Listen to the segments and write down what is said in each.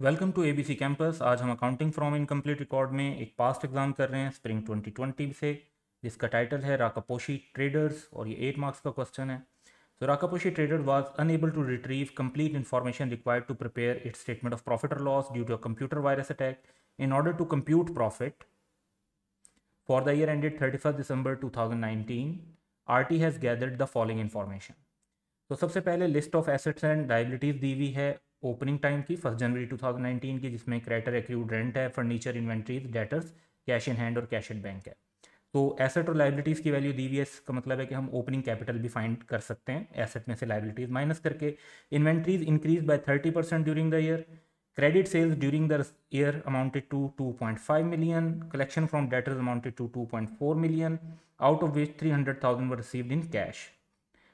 Welcome to ABC campus आज हम accounting from incomplete record में एक पास्ट एग्ज़ाम कर रहे हैं स्प्रिंग 2020 से। जिसका टाइटल है राकापोशी ट्रेडर्स और ये एट मार्क्स का क्वेश्चन है। तो Rakaposhi trader was unable to retrieve complete information required to prepare its statement of profit और loss due to computer virus attack in order to compute profit for the year ended thirty first December two thousand nineteen R T has gathered the following information तो सबसे पहले list of assets and liabilities दी हुई है। Opening time की first January 2019 की जिसमें creditor accrued rent है furniture inventories debtors cash in hand और कैश इन बैंक है। तो एसेट और लाइबिलिटीज़ की वैल्यू डी इसका मतलब है कि हम ओपनिंग कैपिटल भी फाइंड कर सकते हैं एसेट में से लाइबिलिटीज़ माइनस करके। Inventories increase by thirty percent during the year credit sales during the year amounted to 2.5 million collection from debtors amounted to 2.4 million out of which 300,000 were received in cash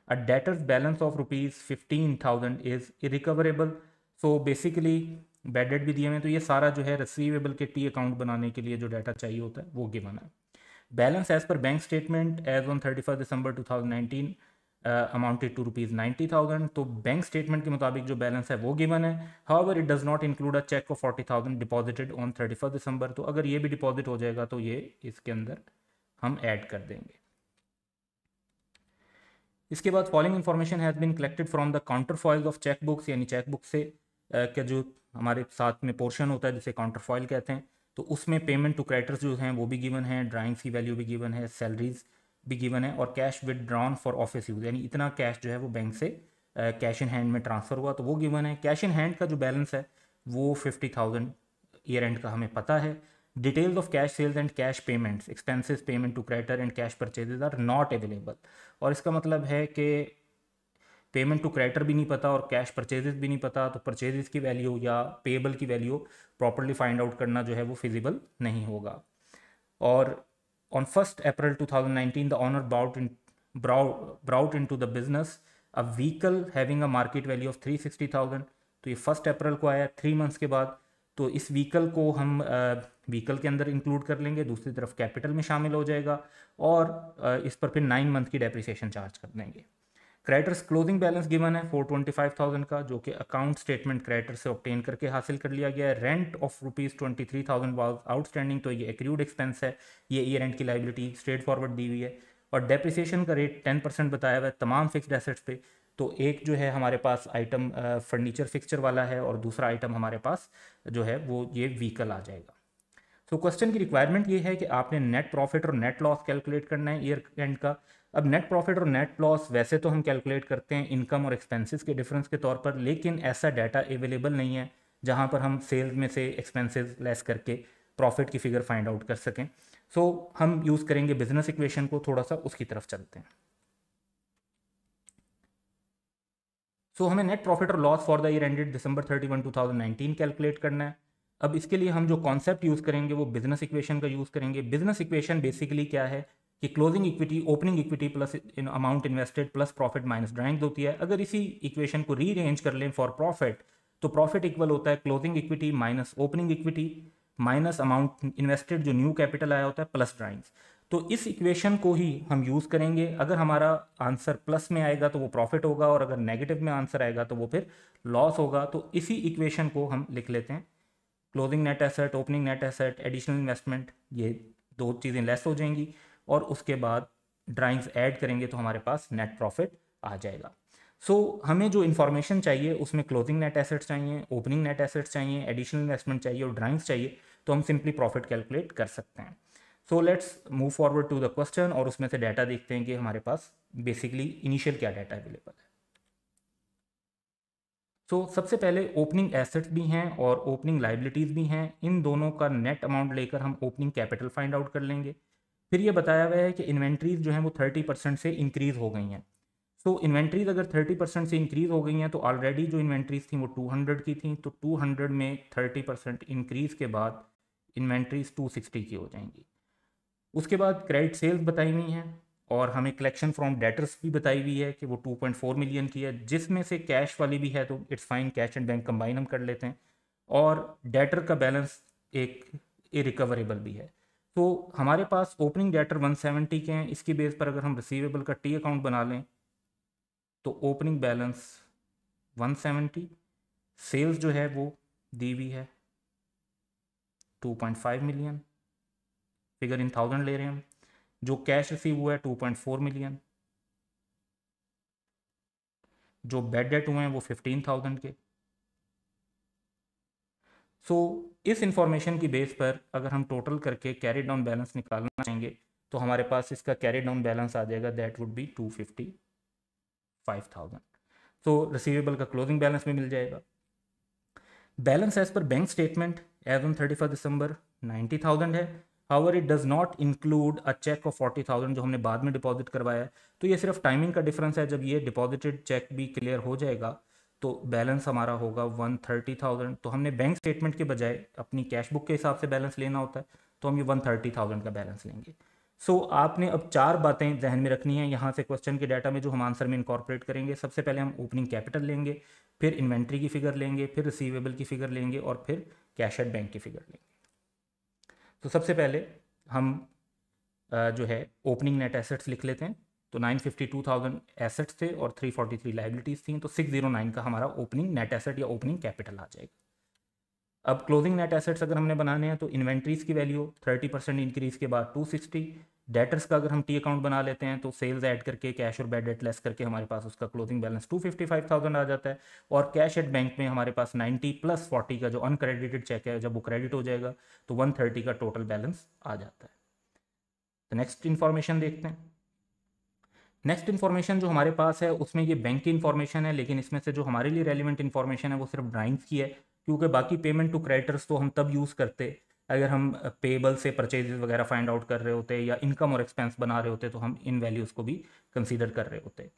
a debtors balance of rupees fifteen thousand is irrecoverable so basically bad debt भी दिए हुए हैं तो ये सारा जो है receivable के टी अकाउंट बनाने के लिए जो डाटा चाहिए होता है, वो गिवन है। Balance as per bank statement as on thirty first December two thousand nineteen amounted to rupees ninety thousand तो बैंक स्टेटमेंट के मुताबिक जो बैलेंस है वो गिवन है। However it does not include a cheque of forty thousand deposited on thirty first December तो अगर ये भी डिपॉजिट हो जाएगा तो ये इसके अंदर हम ऐड कर देंगे। इसके बाद following information has been collected from the counterfoils of cheque books यानी चेक बुक से के जो हमारे साथ में पोर्शन होता है, जिसे काउंटर फॉइल कहते हैं तो उसमें पेमेंट टू क्रेडिटर्स जो हैं, वो भी गिवन है ड्राइंग्स की वैल्यू भी गिवन है सैलरीज भी गिवन है, और cash withdrawn for office use यानी इतना कैश जो है वो बैंक से कैश इन हैंड में ट्रांसफ़र हुआ तो वो गिवन है। कैश इन हैंड का जो बैलेंस है, वो फिफ्टी थाउज़ेंड ईयर एंड का हमें पता है। Details of cash sales and cash payments expenses payment to creditor and cash purchases are not available और इसका मतलब है कि पेमेंट टू क्रेडिटर भी नहीं पता और कैश परचेजेस भी नहीं पता तो परचेजेस की वैल्यू या पेबल की वैल्यू प्रॉपरली फाइंड आउट करना जो है वो फिजिबल नहीं होगा। और on first April 2019 the owner brought into the business a vehicle having a market value of three sixty thousand तो ये फ़र्स्ट अप्रैल को आया थ्री मंथ्स के बाद। तो इस व्हीकल को हम व्हीकल के अंदर इंक्लूड कर लेंगे, दूसरी तरफ़ कैपिटल में शामिल हो जाएगा और इस पर फिर नाइन मंथ की डेप्रिसिएशन चार्ज कर देंगे। क्रेडिटर्स क्लोजिंग बैलेंस गिवन है फोर ट्वेंटी फाइव थाउज़ेंड का जो कि अकाउंट स्टेटमेंट क्रेडिटर से ऑप्टेन करके हासिल कर लिया गया है। Rent of rupees twenty three thousand was outstanding तो ये एक्रूड एक्सपेंस है। ये ईयर एंड की लाइबिलिटी स्ट्रेट फॉरवर्ड दी हुई है। और डेप्रिसिएशन का रेट टेन परसेंट बताया हुआ है तमाम फिक्सड एसेट्स पे। तो एक जो है हमारे पास आइटम फर्नीचर फिक्सचर वाला है और दूसरा आइटम हमारे पास जो है वो ये व्हीकल आ जाएगा। सो so, क्वेश्चन की रिक्वायरमेंट ये है कि आपने नेट प्रॉफिट और नेट लॉस कैलकुलेट करना है ईयर एंड का। अब नेट प्रॉफिट और नेट लॉस वैसे तो हम कैलकुलेट करते हैं इनकम और एक्सपेंसेस के डिफरेंस के तौर पर लेकिन ऐसा डाटा अवेलेबल नहीं है जहाँ पर हम सेल्स में से एक्सपेंसेस लेस करके प्रॉफिट की फिगर फाइंड आउट कर सकें। सो so, हम यूज़ करेंगे बिज़नेस इक्वेशन को थोड़ा सा उसकी तरफ़ चलते हैं। सो so, हमें नेट प्रॉफिट और loss for the year ended December thirty one calculate करना है। अब इसके लिए हम जो कॉन्सेप्ट यूज़ करेंगे वो बिज़नेस इक्वेशन का यूज़ करेंगे। बिज़नेस इक्वेशन बेसिकली क्या है? कि closing equity opening equity plus amount invested plus profit minus drawing होती है। अगर इसी इक्वेशन को रीअरेंज कर लें फॉर प्रॉफिट तो प्रॉफिट इक्वल होता है closing equity minus opening equity minus amount invested जो न्यू कैपिटल आया होता है प्लस ड्राइंग्स तो इस इक्वेशन को ही हम यूज़ करेंगे। अगर हमारा आंसर प्लस में आएगा तो वो प्रॉफिट होगा और अगर नेगेटिव में आंसर आएगा तो वो फिर लॉस होगा। तो इसी इक्वेशन को हम लिख लेते हैं। Closing net asset opening net asset additional investment ये दो चीज़ें लेस हो जाएँगी। और उसके बाद ड्राइंग्स ऐड करेंगे तो हमारे पास नेट प्रॉफिट आ जाएगा। सो so, हमें जो इन्फॉर्मेशन चाहिए उसमें क्लोजिंग नेट एसेट्स चाहिए ओपनिंग नेट एसेट्स चाहिए एडिशनल इन्वेस्टमेंट चाहिए और ड्राइंग्स चाहिए तो हम सिंपली प्रॉफिट कैलकुलेट कर सकते हैं। So let's move forward to the question और उसमें से डाटा देखते हैं कि हमारे पास बेसिकली इनिशियल क्या डाटा अवेलेबल है। सो so, सबसे पहले ओपनिंग एसेट्स भी हैं और ओपनिंग लाइबिलिटीज़ भी हैं। इन दोनों का नेट अमाउंट लेकर हम ओपनिंग कैपिटल फाइंड आउट कर लेंगे। फिर ये बताया हुआ है कि इन्वेंट्रीज जो हैं वो थर्टी परसेंट से इंक्रीज़ हो गई हैं। सो so, इन्वेंट्रीज अगर थर्टी परसेंट से इंक्रीज़ हो गई हैं तो ऑलरेडी जो इन्वेंट्रीज थी वो टू हंड्रेड की थी तो टू हंड्रेड में थर्टी परसेंट इंक्रीज़ के बाद इन्वेंट्रीज टू सिक्सटी की हो जाएँगी। उसके बाद क्रेडिट सेल्स बताई हुई हैं और हमें कलेक्शन फ्रॉम डेटर्स भी बताई हुई है कि वो 2.4 मिलियन की है जिसमें से कैश वाली भी है तो it's fine cash and bank combine हम कर लेते हैं। और डेटर का बैलेंस एक इरिकवरेबल भी है। तो हमारे पास ओपनिंग डेटर 170 के हैं। इसकी बेस पर अगर हम रिसीवेबल का टी अकाउंट बना लें तो ओपनिंग बैलेंस 170 सेल्स जो है वो दी हुई है 2.5 मिलियन फिगर इन थाउज़ेंड ले रहे हैं हम। जो कैश रिसीव हुआ है 2.4 मिलियन जो बेड डेट हुए हैं वो 15,000 के। सो so, इस इंफॉर्मेशन की बेस पर अगर हम टोटल करके कैरी डाउन बैलेंस निकालना चाहेंगे तो हमारे पास इसका कैरी डाउन बैलेंस आ जाएगा that would be two fifty five thousand तो रिसीवेबल का क्लोजिंग बैलेंस भी मिल जाएगा। Balance as per bank statement as on thirty first December ninety thousand है। However it does not include a cheque of forty thousand जो हमने बाद में डिपॉजिट करवाया है। तो ये सिर्फ़ टाइमिंग का डिफरेंस है। जब ये डिपॉजिटेड चेक भी क्लियर हो जाएगा तो बैलेंस हमारा होगा वन थर्टी थाउज़ेंड तो हमने बैंक स्टेटमेंट के बजाय अपनी कैश बुक के हिसाब से बैलेंस लेना होता है तो हम ये वन थर्टी थाउज़ेंड का बैलेंस लेंगे। सो so, आपने अब चार बातें जहन में रखनी है। यहाँ से क्वेश्चन के डाटा में जो हम आंसर में इंकॉर्पोरेट करेंगे सबसे पहले हम ओपनिंग कैपिटल लेंगे फिर इन्वेंट्री की फिगर लेंगे फिर रिसीवेबल की फिगर लेंगे और फिर कैश एट बैंक की फिगर लेंगे। तो सबसे पहले हम जो है ओपनिंग नेट एसेट्स लिख लेते हैं। तो 952,000 एसेट्स थे और 343 लाइबिलिटीज़ थी तो 609 का हमारा ओपनिंग नेट एसेट या ओपनिंग कैपिटल आ जाएगा। अब क्लोजिंग नेट एसेट्स अगर हमने बनाने हैं तो इन्वेंट्रीज की वैल्यू 30 परसेंट इंक्रीज के बाद 260 डेटर्स का अगर हम टी अकाउंट बना लेते हैं तो सेल्स ऐड करके कैश और बैड डेट लेस करके हमारे पास उसका क्लोजिंग बैलेंस 255,000 आ जाता है और कैश एट बैंक में हमारे पास 90 प्लस 40 का जो अनक्रेडिटेड चेक है जब वो क्रेडिट हो जाएगा तो 130 का टोटल बैलेंस आ जाता है। तो नेक्स्ट इन्फॉर्मेशन देखते हैं। नेक्स्ट इन्फॉर्मेशन जो हमारे पास है, उसमें ये बैंक की इन्फॉर्मेशन है, लेकिन इसमें से जो हमारे लिए रेलिवेंट इन्फॉर्मेशन है, वो सिर्फ़ ड्राइंग्स की है, क्योंकि बाकी पेमेंट टू क्रेडिटर्स तो हम तब यूज़ करते, अगर हम पेबल से परचेजेस वगैरह फाइंड आउट कर रहे होते, या इनकम और एक्सपेंस बना रहे होते तो हम इन वैल्यूज़ को भी कंसिडर कर रहे होते।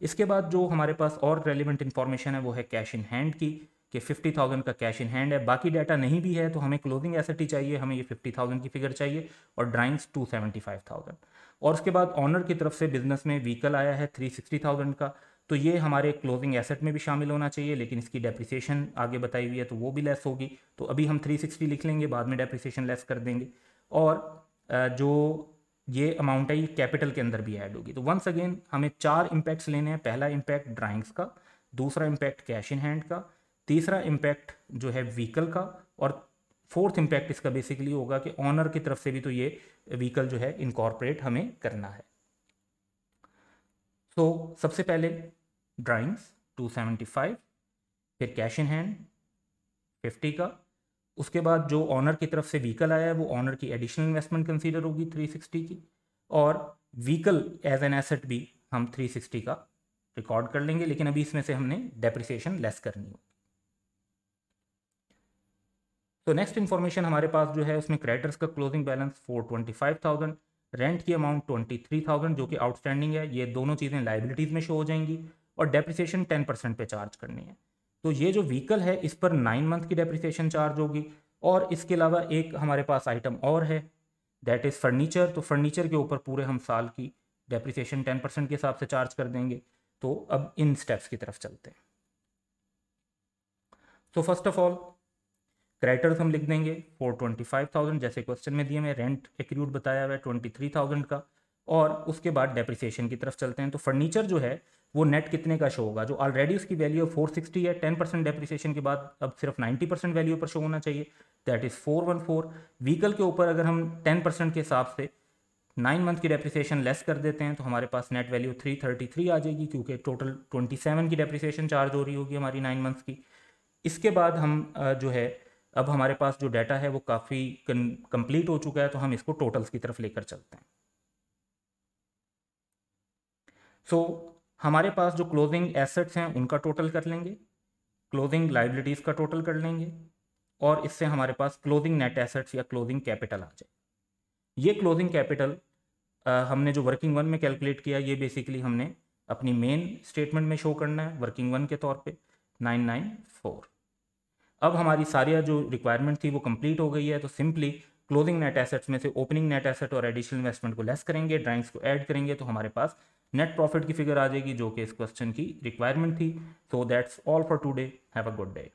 इसके बाद जो हमारे पास और रेलिवेंट इन्फॉर्मेशन है, वो है कैश इन हैंड की। कि फिफ्टी थाउज़ेंड का कैश इन हैंड है, बाकी डाटा नहीं भी है तो हमें क्लोजिंग एसेट ही चाहिए, हमें ये फिफ्टी थाउज़ेंड की फिगर चाहिए और drawings two seventy five thousand और उसके बाद ऑनर की तरफ़ से बिज़नेस में व्हीकल आया है थ्री सिक्सटी थाउज़ेंड का तो ये हमारे क्लोजिंग एसेट में भी शामिल होना चाहिए, लेकिन इसकी डेप्रिसिएशन आगे बताई हुई है तो वो भी लेस होगी। तो अभी हम 360 लिख लेंगे, बाद में डेप्रिसिएशन लेस कर देंगे। और जो ये अमाउंट है, ये कैपिटल के अंदर भी ऐड होगी। तो वंस अगेन हमें चार इम्पैक्ट्स लेने हैं, पहला इम्पैक्ट ड्राइंग्स का, दूसरा इम्पैक्ट कैश इन हैंड का तीसरा इम्पैक्ट जो है व्हीकल का और फोर्थ इम्पैक्ट इसका बेसिकली होगा कि ऑनर की तरफ़ से भी तो ये व्हीकल जो है इनकॉर्पोरेट हमें करना है। तो सबसे पहले ड्राइंग्स 275 फिर कैश इन हैंड 50 का। उसके बाद जो ऑनर की तरफ़ से व्हीकल आया है, वो ऑनर की एडिशनल इन्वेस्टमेंट कंसीडर होगी 360 की और व्हीकल एज एन एसेट भी हम 360 का रिकॉर्ड कर लेंगे, लेकिन अभी इसमें से हमने डेप्रिसिएशन लेस करनी होगी। तो नेक्स्ट इन्फॉर्मेशन हमारे पास जो है, उसमें क्रेडिटर्स का closing balance four twenty five thousand rent की अमाउंट ट्वेंटी थ्री थाउज़ेंड जो कि आउटस्टैंडिंग है, ये दोनों चीज़ें लाइबिलिटीज़ में शो हो जाएँगी और डेप्रिसिएशन टेन परसेंट पे चार्ज करनी है। तो ये जो व्हीकल है, इस पर नाइन मंथ की डेप्रिसिएशन चार्ज होगी और इसके अलावा एक हमारे पास आइटम और है दैट इज़ फर्नीचर तो फर्नीचर के ऊपर पूरे हम साल की डेप्रिसिएशन टेन परसेंट के हिसाब से चार्ज कर देंगे। तो अब इन स्टेप्स की तरफ़ चलते हैं। तो फ़र्स्ट ऑफ़ ऑल क्रेडिटर्स हम लिख देंगे फोर ट्वेंटी फाइव थाउज़ेंड जैसे क्वेश्चन में दिए मैं रेंट एक्रूट बताया हुआ है ट्वेंटी थ्री थाउज़ेंड का। और उसके बाद डेप्रिसिएशन की तरफ़ चलते हैं। तो फर्नीचर जो है, वो नेट कितने का शो होगा? जो ऑलरेडी उसकी वैल्यू फोर सिक्सटी है टेन परसेंट डेप्रिसिएशन के बाद अब सिर्फ़ नाइन्टी परसेंट वैल्यू पर शो होना चाहिए। That is four one four vehicle के ऊपर अगर हम टेन परसेंट के हिसाब से नाइन मंथ की डेप्रिसिएशन लेस कर देते हैं तो हमारे पास net value three thirty three आ जाएगी, क्योंकि टोटल ट्वेंटी सेवन की डेप्रिसिएशन चार्ज हो रही होगी हमारी नाइन मंथ्स की। इसके बाद हम जो है अब हमारे पास जो डाटा है वो काफ़ी कंप्लीट हो चुका है तो हम इसको टोटल्स की तरफ़ लेकर चलते हैं। सो so, हमारे पास जो क्लोजिंग एसेट्स हैं उनका टोटल कर लेंगे क्लोजिंग लाइबिलिटीज़ का टोटल कर लेंगे और इससे हमारे पास क्लोजिंग नेट एसेट्स या क्लोजिंग कैपिटल आ जाए। ये क्लोजिंग कैपिटल हमने जो वर्किंग वन में कैलकुलेट किया ये बेसिकली हमने अपनी मेन स्टेटमेंट में शो करना है वर्किंग वन के तौर पे नाइन नाइन फोर अब हमारी सारी जो रिक्वायरमेंट थी वो कंप्लीट हो गई है तो सिंपली क्लोजिंग नेट एसेट्स में से ओपनिंग नेट एसेट और एडिशनल इन्वेस्टमेंट को लेस करेंगे ड्राइंग्स को ऐड करेंगे तो हमारे पास नेट प्रॉफिट की फिगर आ जाएगी, जो कि इस क्वेश्चन की रिक्वायरमेंट थी। So that's all for today have a good day